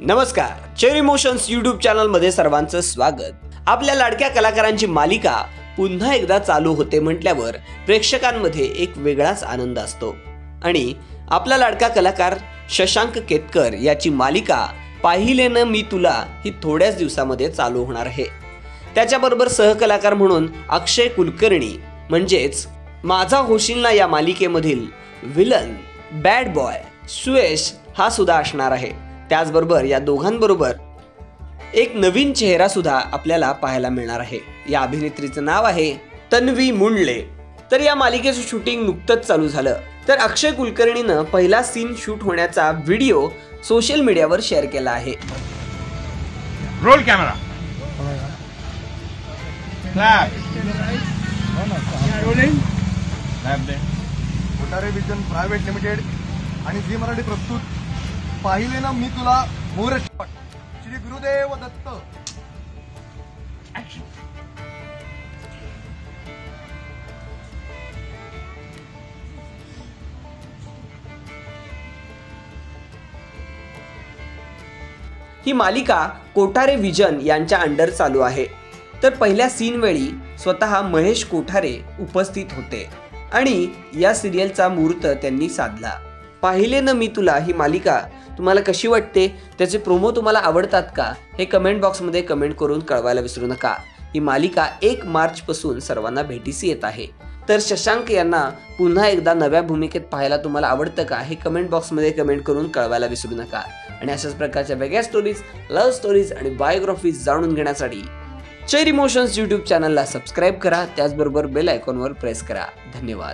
नमस्कार cherry motions YouTube चॅनलमध्ये सर्वांचं स्वागत. आपल्या लाडक्या कलाकारांची मालिका पुन्हा एकदा चालू होते म्हटल्यावर प्रेक्षकांमध्ये एक वेगळाच आनंद असतो. आणि आपला लाडका कलाकार शशांक केतकर याची मालिका पाहिलेनं मी तुला ही थोड्याच दिवसामध्ये चालू होणार आहे. त्याच्याबरोबर सहकलाकार म्हणून अक्षय कुलकर्णी म्हणजेच माझा होशिलना या मालिकेमधील विलन बॅड बॉय सुयश हा सुद्धा असणार आहे. त्याचबरोबर या दोघांबरोबर एक नवीन चेहरा सुद्धा आपल्याला पाहायला मिळणार आहे. या अभिनेत्रीचं नाव आहे तन्वी मुंडले. तर या मालिकेचं शूटिंग नुकतंच चालू झालं. तर अक्षय कुलकर्णीनं पहिला सीन शूट होण्याचा व्हिडिओ सोशल मीडियावर शेअर केला आहे. Roll camera private limited Zee Zee Marathi प्रस्तुत. पाहिले ना मी तुला मोर श्री गुरुदेव दत्त. ही मालिका कोठारे विजन यांच्या अंडर चालू आहे. तर पहिल्या सीन वेळी स्वतः महेश कोठारे उपस्थित होते आणि या सिरियलचा मुहूर्त त्यांनी साधला. पाहिले ना मी तुला ही मालिका? तुम्हाला कशी वाटते? त्याचे प्रोमो तुम्हाला आवडतात का? हे कमेंट बॉक्समध्ये कमेंट करून कळवायला विसरू नका. ही मालिका एक मार्चपासून सर्वांना भेटीस येत आहे. तर शशांक यांना पुन्हा एकदा नव्या भूमिकेत पाहायला तुम्हाला आवडतं का? हे कमेंट बॉक्समध्ये कमेंट करून कळवायला विसरू नका. आणि अशाच प्रकारच्या वेगळ्या स्टोरीज लव्ह स्टोरीज आणि बायोग्राफीज जाणून घेण्यासाठी चेर इमोशन्स यूट्यूब चॅनलला सबस्क्राईब करा. त्याचबरोबर बेल आयकॉनवर प्रेस करा. धन्यवाद.